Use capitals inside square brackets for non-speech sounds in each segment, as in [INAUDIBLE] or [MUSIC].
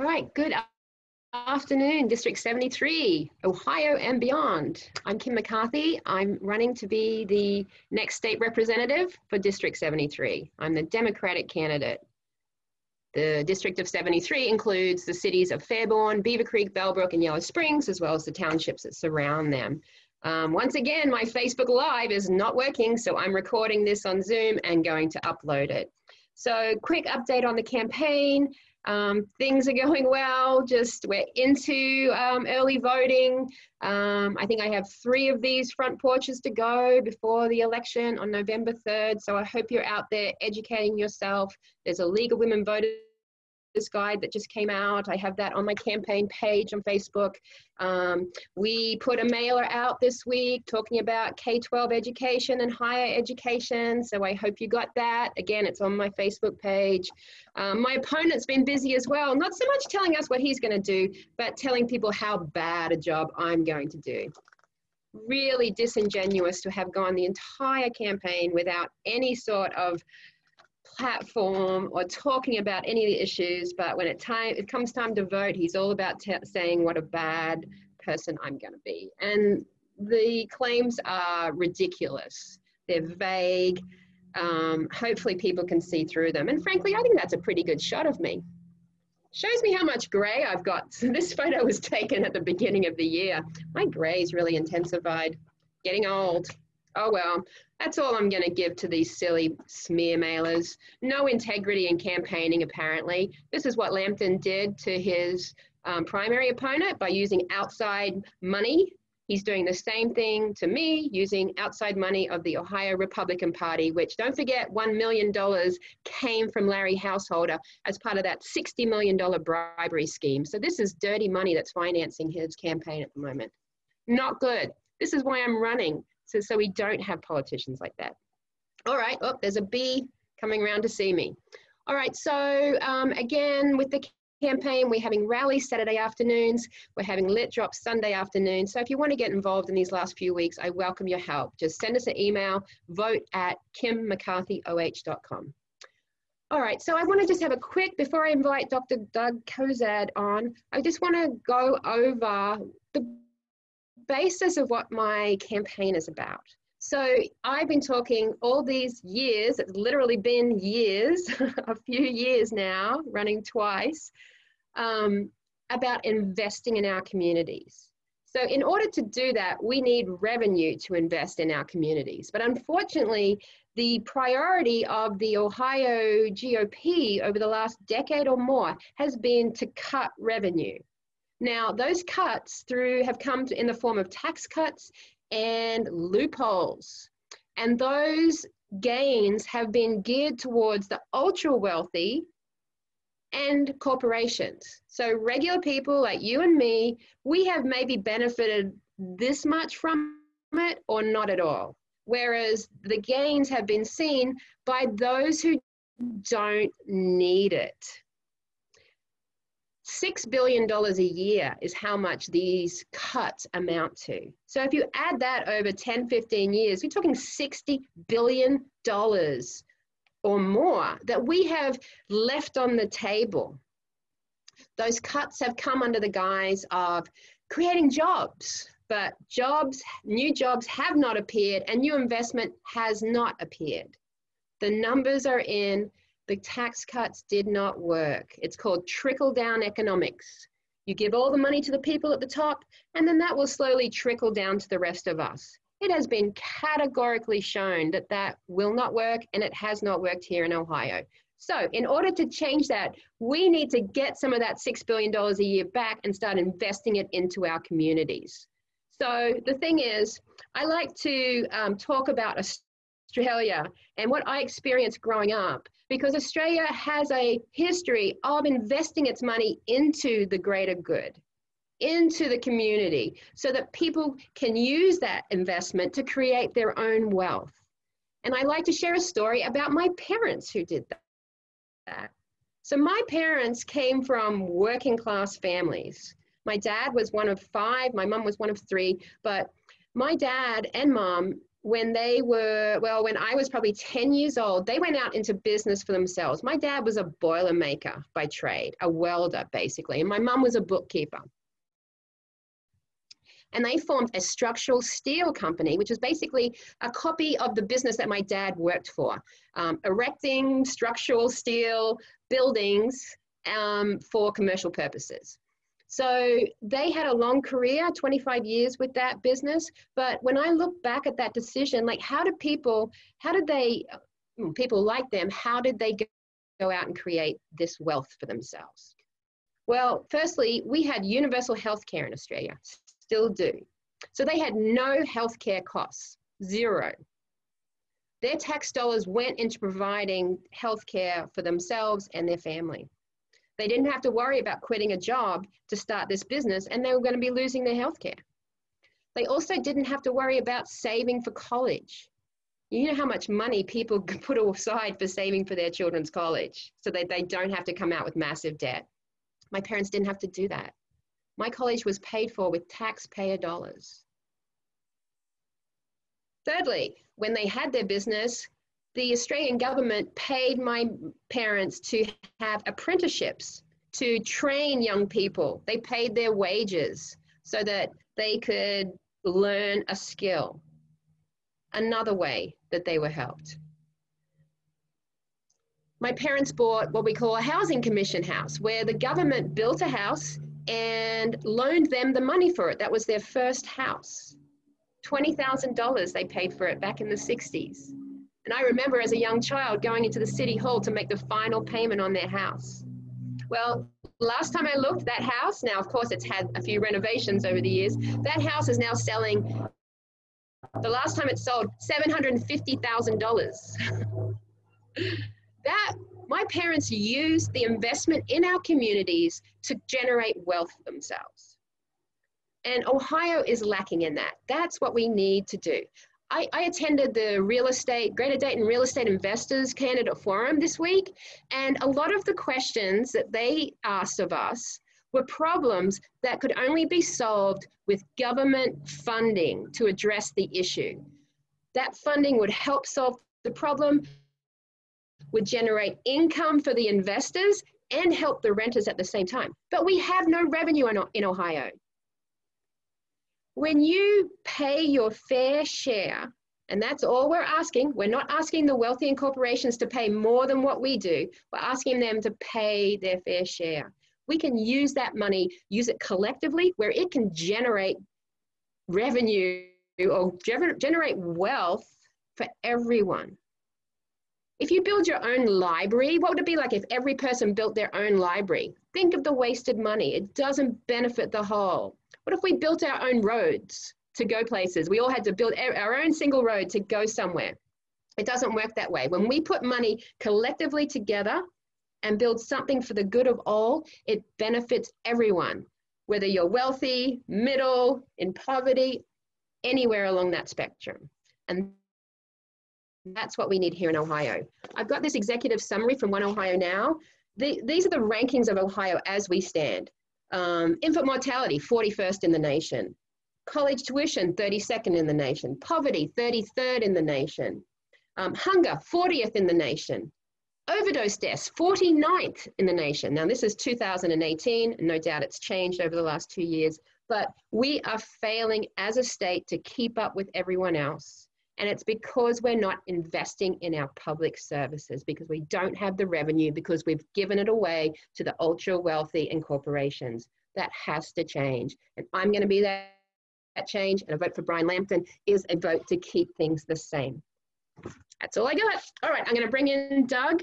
All right, good afternoon, District 73, Ohio and beyond. I'm Kim McCarthy. I'm running to be the next state representative for District 73. I'm the Democratic candidate. The District of 73 includes the cities of Fairborn, Beavercreek, Bellbrook, and Yellow Springs, as well as the townships that surround them. Um, once again, my Facebook Live is not working, so I'm recording this on Zoom and going to upload it. So quick update on the campaign. Um, things are [LAUGHS] going well. Just we're into um, early voting. Um, I think I have three of these front porches to go before the election on November 3rd. So I hope you're out there educating yourself. There's a League of Women Voters guide that just came out. I have that on my campaign page on Facebook. Um, we put a mailer out this week talking about K-12 education and higher education. So I hope you got that. Again, it's on my Facebook page. Um, my opponent's been busy as well, not so much telling us what he's going to do, but telling people how bad a job I'm going to do really disingenuous to have gone the entire campaign without any sort of platform or talking about any of the issues, but when it time it comes time to vote, he's all about saying what a bad person I'm going to be. And the claims are ridiculous. They're vague. Um, hopefully, people can see through them. And frankly, I think that's a pretty good shot of me. Shows me how much gray I've got. So [LAUGHS] this photo was taken at the beginning of the year. My gray's really intensified. Getting old. Oh well, that's all I'm going to give to these silly smear mailers. No integrity in campaigning, apparently. This is what Lampton did to his um, primary opponent by using outside money. He's doing the same thing to me using outside money of the Ohio Republican Party, which don't forget $1 million came from Larry Householder as part of that $60 million bribery scheme. So this is dirty money that's financing his campaign at the moment. Not good. This is why I'm running so, so we don't have politicians like that. All right, oh, there's a bee coming around to see me. All right, so um, again, with the campaign, we're having rallies Saturday afternoons, we're having lit drops Sunday afternoon. So if you want to get involved in these last few weeks, I welcome your help. Just send us an email, vote at kimmccarthyoh.com. All right, so I want to just have a quick, before I invite Dr. Doug Cozad on, I just want to go over the basis of what my campaign is about. So I've been talking all these years, it's literally been years, [LAUGHS] a few years now, running twice, um, about investing in our communities. So in order to do that, we need revenue to invest in our communities. But unfortunately, the priority of the Ohio GOP over the last decade or more has been to cut revenue. Now, those cuts through have come in the form of tax cuts and loopholes. And those gains have been geared towards the ultra wealthy and corporations. So, regular people like you and me, we have maybe benefited this much from it or not at all. Whereas the gains have been seen by those who don't need it. $6 billion a year is how much these cuts amount to. So if you add that over 10, 15 years, we're talking $60 billion or more that we have left on the table. Those cuts have come under the guise of creating jobs, but jobs, new jobs have not appeared and new investment has not appeared. The numbers are in, the tax cuts did not work. It's called trickle down economics. You give all the money to the people at the top, and then that will slowly trickle down to the rest of us. It has been categorically shown that that will not work, and it has not worked here in Ohio. So, in order to change that, we need to get some of that $6 billion a year back and start investing it into our communities. So, the thing is, I like to um, talk about Australia and what I experienced growing up because Australia has a history of investing its money into the greater good, into the community, so that people can use that investment to create their own wealth. And I like to share a story about my parents who did that. So, my parents came from working class families. My dad was one of five, my mom was one of three, but my dad and mom when they were, well, when I was probably 10 years old, they went out into business for themselves. My dad was a boiler maker by trade, a welder basically, and my mum was a bookkeeper. And they formed a structural steel company, which is basically a copy of the business that my dad worked for, um, erecting structural steel buildings um, for commercial purposes. So they had a long career, 25 years with that business. But when I look back at that decision, like how did people, how did they, people like them, how did they go out and create this wealth for themselves? Well, firstly, we had universal health care in Australia, still do. So they had no health care costs, zero. Their tax dollars went into providing health care for themselves and their family. They didn't have to worry about quitting a job to start this business and they were going to be losing their health care. They also didn't have to worry about saving for college. You know how much money people [LAUGHS] put aside for saving for their children's college so that they don't have to come out with massive debt. My parents didn't have to do that. My college was paid for with taxpayer dollars. Thirdly, when they had their business, the Australian government paid my parents to have apprenticeships to train young people. They paid their wages so that they could learn a skill. Another way that they were helped. My parents bought what we call a housing commission house, where the government built a house and loaned them the money for it. That was their first house. $20,000 they paid for it back in the 60s. And I remember as a young child going into the city hall to make the final payment on their house. Well, last time I looked, that house, now of course it's had a few renovations over the years, that house is now selling, the last time it sold, $750,000. [LAUGHS] that, my parents used the investment in our communities to generate wealth themselves. And Ohio is lacking in that. That's what we need to do. I, I, attended the real estate, Greater Dayton Real Estate Investors Candidate Forum this week, and a lot of the questions that they asked of us were problems that could only be solved with government funding to address the issue. That funding would help solve the problem, would generate income for the investors, and help the renters at the same time. But we have no revenue in, in Ohio when you pay your fair share, and that's all we're asking, we're not asking the wealthy and corporations to pay more than what we do, we're asking them to pay their fair share. We can use that money, use it collectively where it can generate revenue or generate wealth for everyone. If you build your own library, what would it be like if every person built their own library? Think of the wasted money. It doesn't benefit the whole. What if we built our own roads to go places? We all had to build our own single road to go somewhere. It doesn't work that way. When we put money collectively together and build something for the good of all, it benefits everyone, whether you're wealthy, middle, in poverty, anywhere along that spectrum. And that's what we need here in Ohio. I've got this executive summary from One Ohio Now. The, these are the rankings of Ohio as we stand. Um, infant mortality, 41st in the nation. College tuition, 32nd in the nation. Poverty, 33rd in the nation. Um, hunger, 40th in the nation. Overdose deaths, 49th in the nation. Now, this is 2018. No doubt it's changed over the last two years, but we are failing as a state to keep up with everyone else. And it's because we're not investing in our public services, because we don't have the revenue, because we've given it away to the ultra wealthy and corporations. That has to change. And I'm going to be that, that change. And a vote for Brian Lampton is a vote to keep things the same. That's all I got. All right, I'm going to bring in Doug.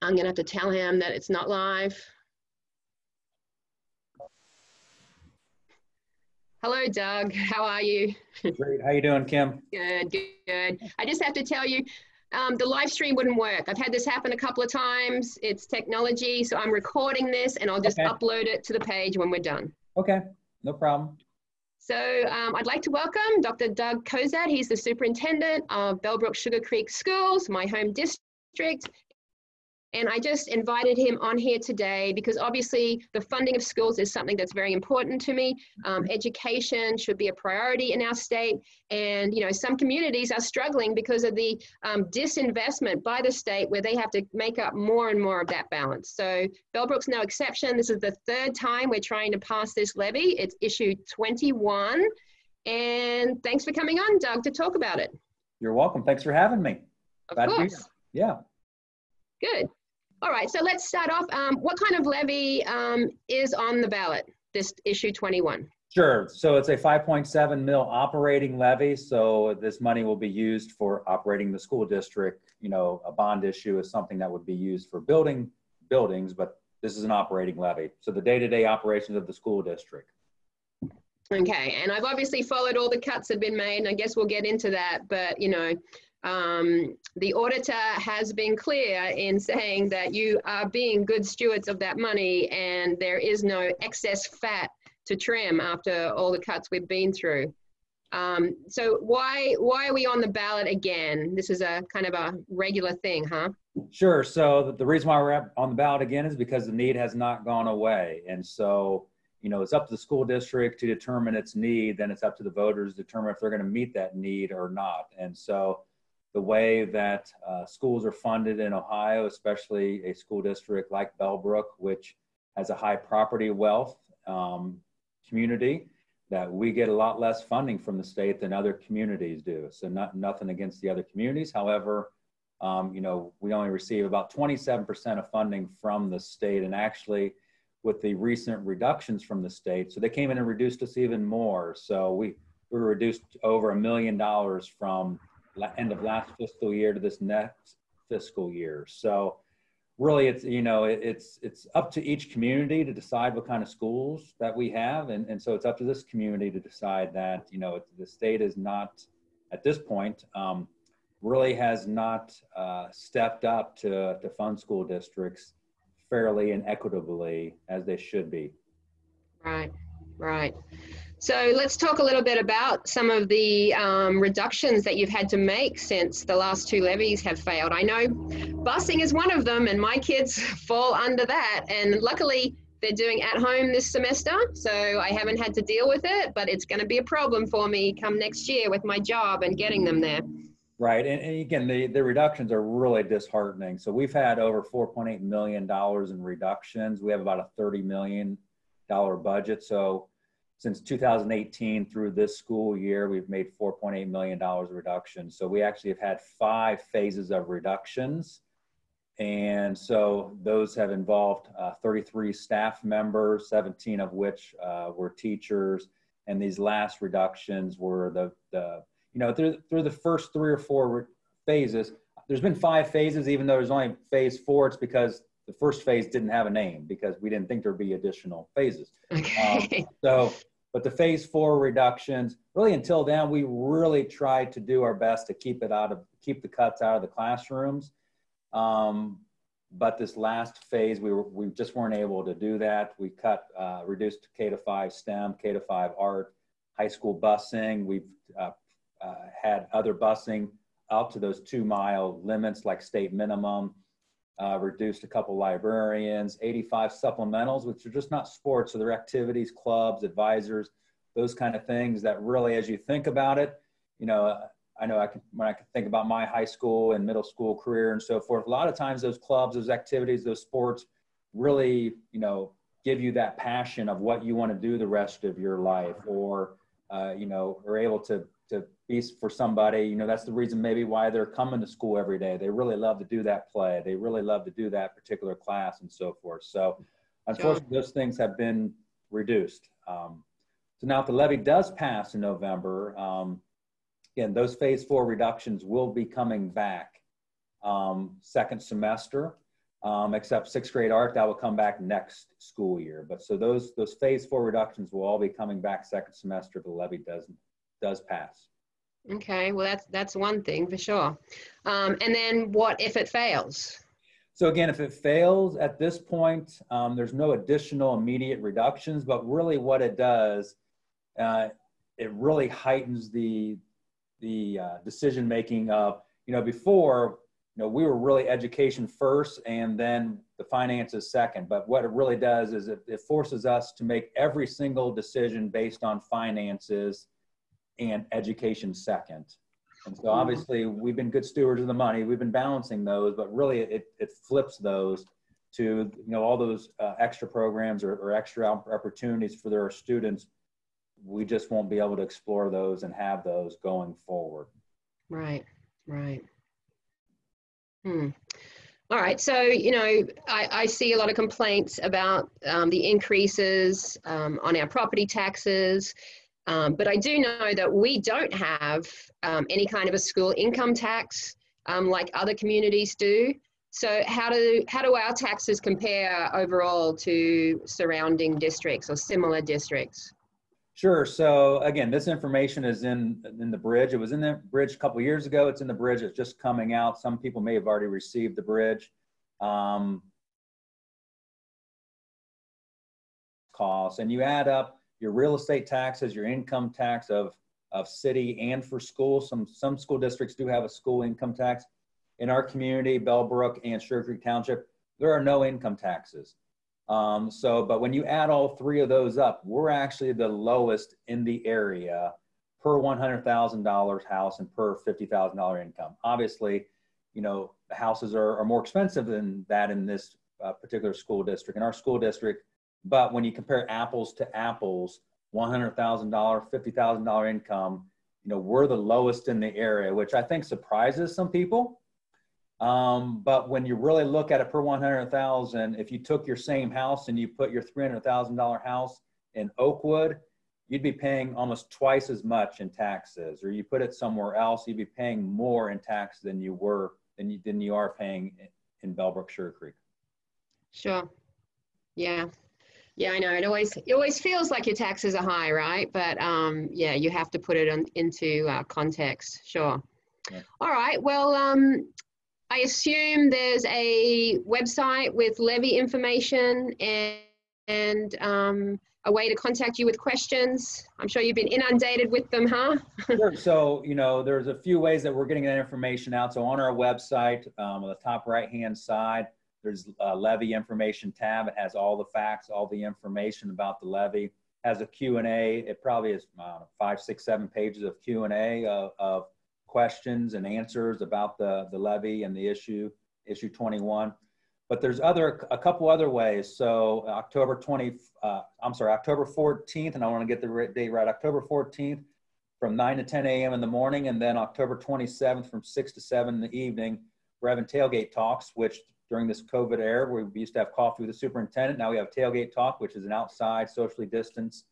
I'm going to have to tell him that it's not live. Hello, Doug. How are you? Great. How you doing, Kim? Good, good. I just have to tell you, um, the live stream wouldn't work. I've had this happen a couple of times. It's technology, so I'm recording this and I'll just okay. upload it to the page when we're done. Okay, no problem. So um, I'd like to welcome Dr. Doug Cozad. He's the superintendent of Bellbrook Sugarcreek Schools, my home district. And I just invited him on here today because obviously the funding of schools is something that's very important to me. Um, education should be a priority in our state. And, you know, some communities are struggling because of the um, disinvestment by the state where they have to make up more and more of that balance. So Bellbrook's no exception. This is the third time we're trying to pass this levy. It's issue 21. And thanks for coming on, Doug, to talk about it. You're welcome. Thanks for having me. Of Glad to be course. here. Yeah. Good. All right, so let's start off. Um, what kind of levy um, is on the ballot, this issue 21? Sure. So it's a 5.7 mil operating levy. So this money will be used for operating the school district. You know, a bond issue is something that would be used for building buildings, but this is an operating levy. So the day-to-day operations of the school district. Okay, and I've obviously followed all the cuts that have been made, and I guess we'll get into that. But you know, um, the auditor has been clear in saying that you are being good stewards of that money, and there is no excess fat to trim after all the cuts we've been through. Um, so why why are we on the ballot again? This is a kind of a regular thing, huh? Sure. So the- reason why we're on the ballot again is because the need has not gone away. And so, you know, it's up to the school district to determine its need, then it's up to the voters to determine if they're going to meet that need or not. And so the way that uh, schools are funded in Ohio, especially a school district like Bellbrook, which has a high property wealth um, community, that we get a lot less funding from the state than other communities do. So not nothing against the other communities. However, um, you know, we only receive about 27% of funding from the state. And actually, with the recent reductions from the state, so they came in and reduced us even more. So we, we were reduced over a million dollars from end of last fiscal year to this next fiscal year. So really it's, you know, it, it's, it's up to each community to decide what kind of schools that we have. And, and so it's up to this community to decide that, you know, the state is not at this point, um, really has not uh, stepped up to, to fund school districts fairly and equitably as they should be. Right, right. So let's talk a little bit about some of the um, reductions that you've had to make since the last two levies have failed. I know busing is one of them, and my kids [LAUGHS] fall under that. And luckily, they're doing at home this semester, so I haven't had to deal with it, but it's going to be a problem for me come next year with my job and getting them there. Right. And, and again, the, the reductions are really disheartening. So we've had over $4.8 million in reductions. We have about a $30 million budget. So since 2018 through this school year, we've made $4.8 million reduction. So we actually have had five phases of reductions. And so those have involved uh, 33 staff members, 17 of which uh, were teachers. And these last reductions were the, the you know, through, through the first three or four phases, there's been five phases, even though there's only phase four, it's because the first phase didn't have a name because we didn't think there'd be additional phases. Okay. Um, so, but the phase four reductions, really until then, we really tried to do our best to keep it out of, keep the cuts out of the classrooms. Um, but this last phase, we, were, we just weren't able to do that. We cut, uh, reduced K to five STEM, K to five art, high school busing. We've uh, uh, had other busing out to those two mile limits like state minimum, uh, reduced a couple librarians, 85 supplementals, which are just not sports, so they're activities, clubs, advisors, those kind of things that really, as you think about it, you know, I know I can, when I can think about my high school and middle school career and so forth, a lot of times those clubs, those activities, those sports really, you know, give you that passion of what you want to do the rest of your life or, uh, you know, are able to to be for somebody, you know, that's the reason maybe why they're coming to school every day. They really love to do that play. They really love to do that particular class and so forth. So unfortunately, those things have been reduced. Um, so now if the levy does pass in November, um, again, those phase four reductions will be coming back um, second semester, um, except sixth grade art, that will come back next school year. But so those, those phase four reductions will all be coming back second semester if the levy doesn't does pass. Okay, well, that's, that's one thing for sure. Um, and then what if it fails? So again, if it fails at this point, um, there's no additional immediate reductions, but really what it does, uh, it really heightens the, the uh, decision making of, you know, before you know, we were really education first and then the finances second. But what it really does is it, it forces us to make every single decision based on finances and education second. And so mm-hmm. obviously we've been good stewards of the money. We've been balancing those, but really it, it flips those to, you know, all those uh, extra programs or, or extra opportunities for their students. We just won't be able to explore those and have those going forward. Right, right. Hmm. All right, so you know, I, I, see a lot of complaints about um, the increases um, on our property taxes, um, but I do know that we don't have um, any kind of a school income tax um, like other communities do. So how do how do our taxes compare overall to surrounding districts or similar districts? Sure. So again, this information is in in the bridge. It was in the bridge a couple years ago. It's in the bridge. It's just coming out. Some people may have already received the bridge. Um, costs, and you add up your real estate taxes, your income tax of of city and for school. Some some school districts do have a school income tax. In our community, Bellbrook and Sugarcreek Township, there are no income taxes. Um, so, but when you add all three of those up, we're actually the lowest in the area per $100,000 house and per $50,000 income. Obviously, you know, the houses are, are more expensive than that in this uh, particular school district, in our school district. But when you compare apples to apples, $100,000, $50,000 income, you know, we're the lowest in the area, which I think surprises some people. Um, but when you really look at it per 100,000, if you took your same house and you put your $300,000 house in Oakwood, you'd be paying almost twice as much in taxes. Or you put it somewhere else, you'd be paying more in tax than you were than you, than you are paying in Bellbrook Sugarcreek. Sure. Yeah. Yeah, I know. It always it always feels like your taxes are high, right? But um, yeah, you have to put it on, into uh, context. Sure. Yeah. All right. Well, um, I assume there's a website with levy information and, and um, a way to contact you with questions. I'm sure you've been inundated with them, huh? [LAUGHS] sure. So, you know, there's a few ways that we're getting that information out. So on our website, um, on the top right-hand side, there's a levy information tab. It has all the facts, all the information about the levy. Has a Q&A. It probably is uh, five, six, seven pages of Q&A of, of questions and answers about the, the levy and the issue, issue 21. But there's other, a couple other ways. So October 20, uh, I'm sorry, October 14th, and I want to get the date right, October 14th from 9 to 10 a.m. in the morning, and then October 27th from 6 to 7 in the evening, we're having tailgate talks, which during this COVID era, we used to have coffee with the superintendent. Now we have tailgate talk, which is an outside socially distanced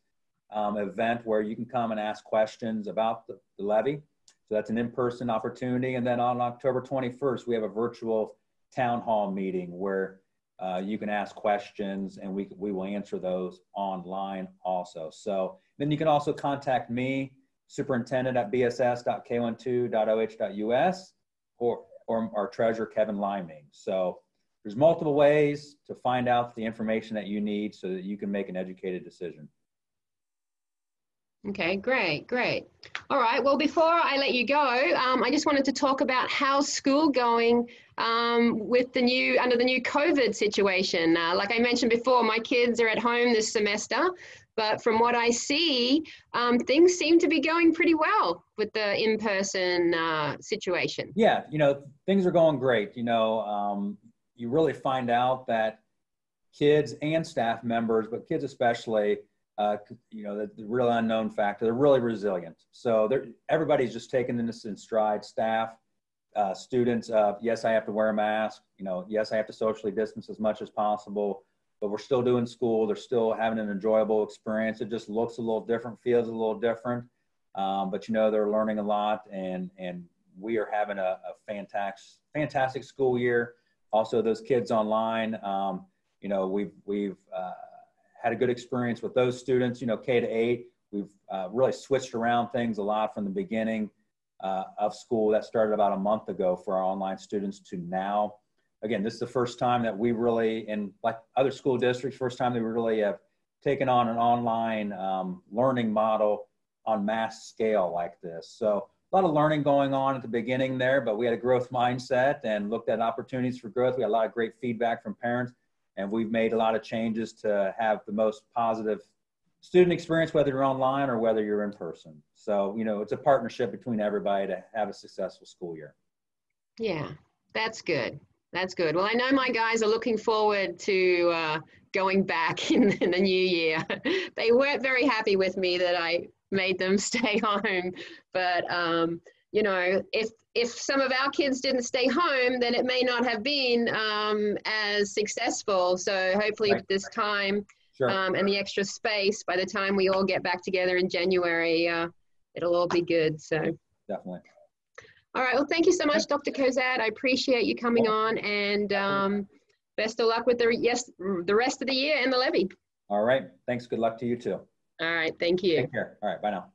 um, event where you can come and ask questions about the, the levy. So that's an in-person opportunity. And then on October 21st, we have a virtual town hall meeting where uh, you can ask questions and we, we will answer those online also. So then you can also contact me, superintendent at bss.k12.oh.us or, or our treasurer, Kevin Liming. So there's multiple ways to find out the information that you need so that you can make an educated decision. Okay, great, great. All right, well, before I let you go, um, I just wanted to talk about how's school going um, with the new, under the new COVID situation. Uh, like I mentioned before, my kids are at home this semester, but from what I see, um, things seem to be going pretty well with the in-person uh, situation. Yeah, you know, things are going great. You know, um, you really find out that kids and staff members, but kids especially, uh, you know, the, the, real unknown factor. They're really resilient. So everybody's just taking this in stride. Staff, uh, students. Uh, yes, I have to wear a mask. You know, yes, I have to socially distance as much as possible. But we're still doing school. They're still having an enjoyable experience. It just looks a little different, feels a little different. Um, but you know, they're learning a lot, and and we are having a, a fantastic fantastic school year. Also, those kids online. Um, you know, we've we've uh, had a good experience with those students. You know, K to eight, we've uh, really switched around things a lot from the beginning uh, of school. That started about a month ago for our online students to now. Again, this is the first time that we really, in like other school districts, first time we really have taken on an online um, learning model on mass scale like this. So a lot of learning going on at the beginning there, but we had a growth mindset and looked at opportunities for growth. We had a lot of great feedback from parents, and we've made a lot of changes to have the most positive student experience, whether you're online or whether you're in person. So, you know, it's a partnership between everybody to have a successful school year. Yeah, that's good. That's good. Well, I know my guys are looking forward to uh, going back in, [LAUGHS] in the new year. they weren't very happy with me that I made them [LAUGHS] stay home, but um, you know, if if some of our kids didn't stay home, then it may not have been um, as successful. So hopefully, right. this time sure. um, and the extra space, by the time we all get back together in January, uh, it'll all be good. So definitely. All right. Well, thank you so much, Dr. Cozad. I appreciate you coming on, and um, best of luck with the yes the rest of the year and the levy. All right. Thanks. Good luck to you too. All right. Thank you. Take care. All right. Bye now.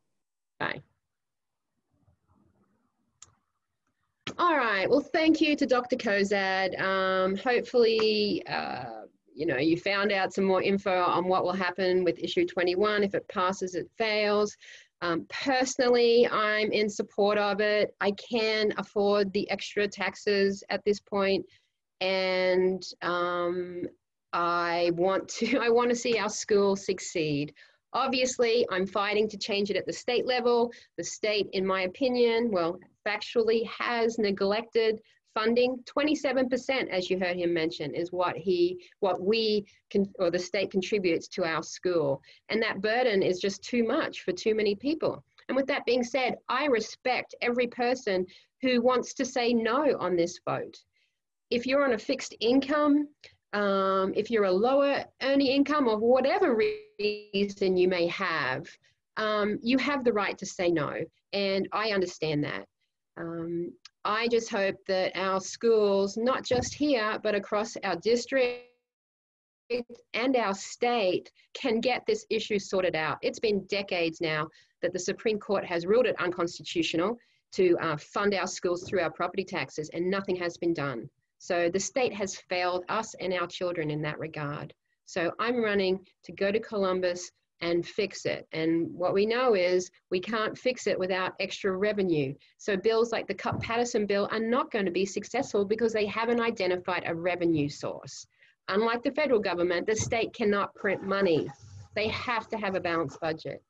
Bye. All right. Well, thank you to Dr. Cozad. Um, hopefully, uh, you know, you found out some more info on what will happen with issue 21. If it passes, it fails. Um, personally, I'm in support of it. I can afford the extra taxes at this point, and um, I want to. [LAUGHS] I want to see our school succeed. Obviously, I'm fighting to change it at the state level. The state, in my opinion, well, factually has neglected funding. 27% as you heard him mention is what he what we can or the state contributes to our school. And that burden is just too much for too many people. And with that being said i respect every person who wants to say no on this vote. If you're on a fixed income um, if you're a lower earning income or whatever reason you may have um, you have the right to say no and i understand that um, I just hope that our schools, not just here, but across our district and our state, can get this issue sorted out. It's been decades now that the Supreme Court has ruled it unconstitutional to uh, fund our schools through our property taxes, and nothing has been done. So the state has failed us and our children in that regard. So I'm running to go to Columbus and fix it. And what we know is we can't fix it without extra revenue. So bills like the Cupp Patterson bill are not going to be successful because they haven't identified a revenue source. Unlike the federal government, the state cannot print money. They have to have a balanced budget.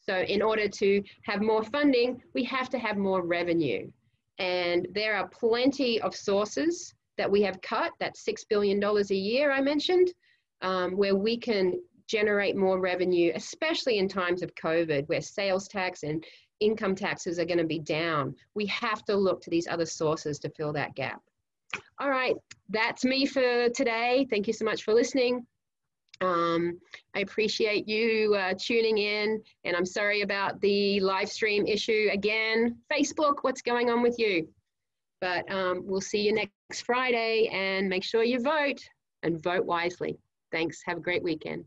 So in order to have more funding, we have to have more revenue. And there are plenty of sources that we have cut, that $6 billion a year I mentioned, um, where we can generate more revenue, especially in times of COVID where sales tax and income taxes are going to be down. We have to look to these other sources to fill that gap. All right, that's me for today. Thank you so much for listening. Um, I appreciate you uh, tuning in, and I'm sorry about the live stream issue again. Facebook, what's going on with you? But um, we'll see you next Friday, and make sure you vote and vote wisely. Thanks. Have a great weekend.